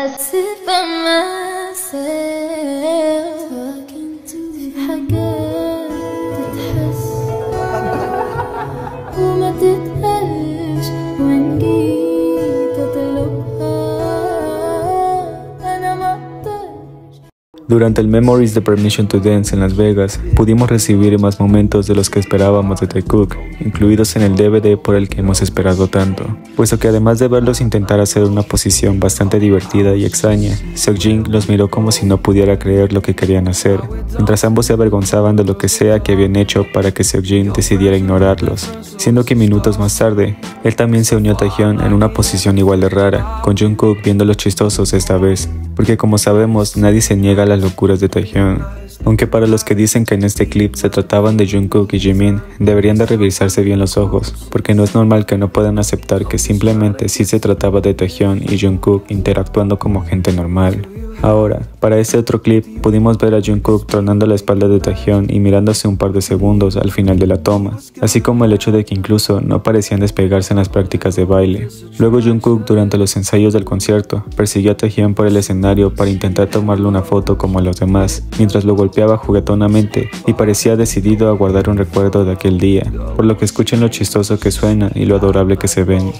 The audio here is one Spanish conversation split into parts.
I sit by myself Durante el Memories de Permission to Dance en Las Vegas, pudimos recibir más momentos de los que esperábamos de The Cook, incluidos en el DVD por el que hemos esperado tanto, puesto que además de verlos intentar hacer una posición bastante divertida y extraña, Seokjin los miró como si no pudiera creer lo que querían hacer, mientras ambos se avergonzaban de lo que sea que habían hecho para que Seokjin decidiera ignorarlos, siendo que minutos más tarde, él también se unió a Taehyun en una posición igual de rara, con Jungkook viéndolos chistosos esta vez, porque como sabemos nadie se niega a las locuras de Taehyun. Aunque para los que dicen que en este clip se trataban de Jungkook y Jimin, deberían de revisarse bien los ojos, porque no es normal que no puedan aceptar que simplemente sí se trataba de Taehyun y Jungkook interactuando como gente normal. Ahora, para este otro clip, pudimos ver a Jungkook tronando la espalda de Taehyun y mirándose un par de segundos al final de la toma, así como el hecho de que incluso no parecían despegarse en las prácticas de baile. Luego Jungkook, durante los ensayos del concierto, persiguió a Taehyun por el escenario para intentar tomarle una foto como los demás, mientras lo golpeaba juguetonamente y parecía decidido a guardar un recuerdo de aquel día, por lo que escuchen lo chistoso que suena y lo adorable que se ven.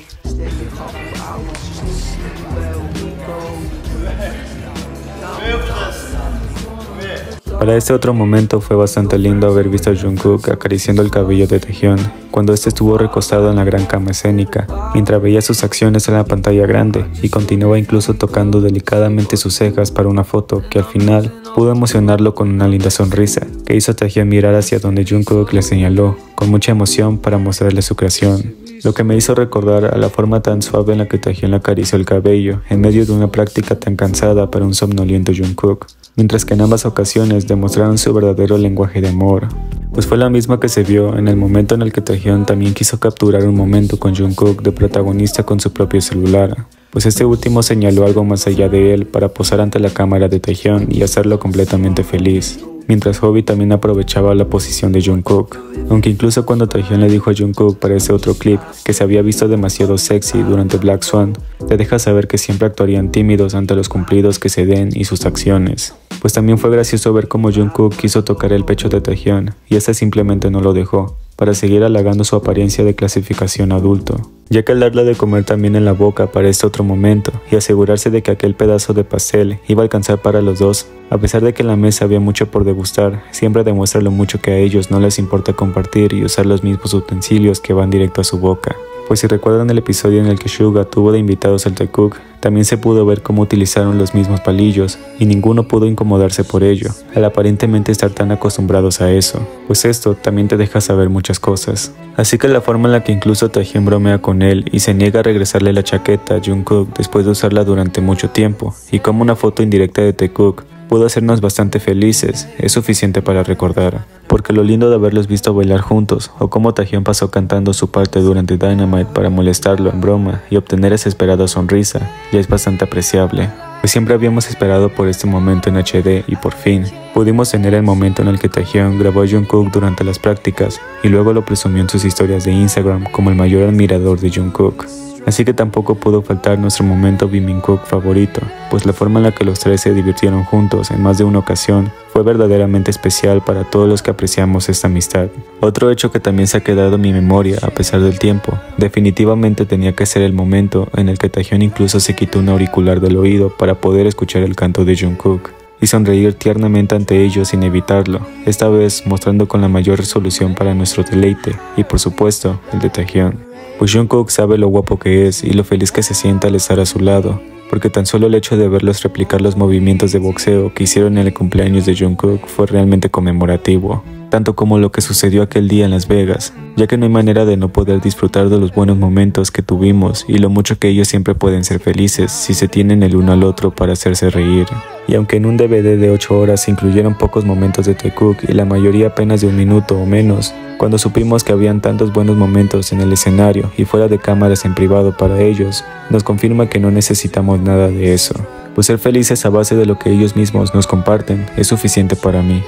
Para este otro momento fue bastante lindo haber visto a Jungkook acariciando el cabello de Taehyun cuando este estuvo recostado en la gran cama escénica, mientras veía sus acciones en la pantalla grande y continuaba incluso tocando delicadamente sus cejas para una foto que al final pudo emocionarlo con una linda sonrisa que hizo a Taehyun mirar hacia donde Jungkook le señaló con mucha emoción para mostrarle su creación lo que me hizo recordar a la forma tan suave en la que Taehyun le acarició el cabello en medio de una práctica tan cansada para un somnoliento Jungkook, mientras que en ambas ocasiones demostraron su verdadero lenguaje de amor, pues fue la misma que se vio en el momento en el que Taehyun también quiso capturar un momento con Jungkook de protagonista con su propio celular, pues este último señaló algo más allá de él para posar ante la cámara de Taehyun y hacerlo completamente feliz mientras Hobby también aprovechaba la posición de Jungkook. Aunque incluso cuando Taehyun le dijo a Jungkook para ese otro clip que se había visto demasiado sexy durante Black Swan, te deja saber que siempre actuarían tímidos ante los cumplidos que se den y sus acciones. Pues también fue gracioso ver cómo Jungkook quiso tocar el pecho de Taehyun y ese simplemente no lo dejó, para seguir halagando su apariencia de clasificación adulto, ya que al darle de comer también en la boca para este otro momento y asegurarse de que aquel pedazo de pastel iba a alcanzar para los dos, a pesar de que en la mesa había mucho por degustar, siempre demuestra lo mucho que a ellos no les importa compartir y usar los mismos utensilios que van directo a su boca. Pues si recuerdan el episodio en el que Suga tuvo de invitados al Cook, también se pudo ver cómo utilizaron los mismos palillos y ninguno pudo incomodarse por ello, al aparentemente estar tan acostumbrados a eso, pues esto también te deja saber muchas cosas. Así que la forma en la que incluso Taehyung bromea con él y se niega a regresarle la chaqueta a Jungkook después de usarla durante mucho tiempo, y como una foto indirecta de Taekook pudo hacernos bastante felices, es suficiente para recordar. Porque lo lindo de haberlos visto bailar juntos, o cómo Taehyung pasó cantando su parte durante Dynamite para molestarlo en broma y obtener esa esperada sonrisa, ya es bastante apreciable. Pues siempre habíamos esperado por este momento en HD y por fin, pudimos tener el momento en el que Taehyung grabó a Jungkook durante las prácticas y luego lo presumió en sus historias de Instagram como el mayor admirador de Jungkook. Así que tampoco pudo faltar nuestro momento Cook favorito, pues la forma en la que los tres se divirtieron juntos en más de una ocasión fue verdaderamente especial para todos los que apreciamos esta amistad. Otro hecho que también se ha quedado en mi memoria a pesar del tiempo, definitivamente tenía que ser el momento en el que Taehyung incluso se quitó un auricular del oído para poder escuchar el canto de Jungkook y sonreír tiernamente ante ellos sin evitarlo, esta vez mostrando con la mayor resolución para nuestro deleite y por supuesto el de Taehyung pues Jungkook sabe lo guapo que es y lo feliz que se siente al estar a su lado, porque tan solo el hecho de verlos replicar los movimientos de boxeo que hicieron en el cumpleaños de Jungkook fue realmente conmemorativo, tanto como lo que sucedió aquel día en Las Vegas, ya que no hay manera de no poder disfrutar de los buenos momentos que tuvimos y lo mucho que ellos siempre pueden ser felices si se tienen el uno al otro para hacerse reír. Y aunque en un DVD de 8 horas se incluyeron pocos momentos de Taekook y la mayoría apenas de un minuto o menos, cuando supimos que habían tantos buenos momentos en el escenario y fuera de cámaras en privado para ellos, nos confirma que no necesitamos nada de eso, pues ser felices a base de lo que ellos mismos nos comparten es suficiente para mí.